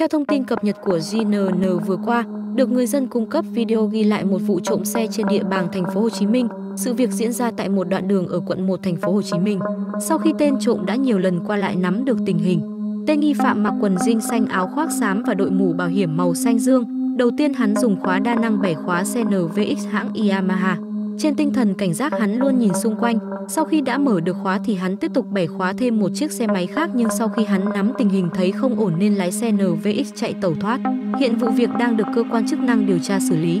Theo thông tin cập nhật của GNN vừa qua, được người dân cung cấp video ghi lại một vụ trộm xe trên địa bàn thành phố Hồ Chí Minh. Sự việc diễn ra tại một đoạn đường ở quận 1 thành phố Hồ Chí Minh. Sau khi tên trộm đã nhiều lần qua lại nắm được tình hình, tên nghi phạm mặc quần jean xanh áo khoác xám và đội mũ bảo hiểm màu xanh dương. Đầu tiên hắn dùng khóa đa năng bẻ khóa xe NVX hãng Yamaha. Trên tinh thần cảnh giác hắn luôn nhìn xung quanh, sau khi đã mở được khóa thì hắn tiếp tục bẻ khóa thêm một chiếc xe máy khác nhưng sau khi hắn nắm tình hình thấy không ổn nên lái xe NVX chạy tẩu thoát. Hiện vụ việc đang được cơ quan chức năng điều tra xử lý.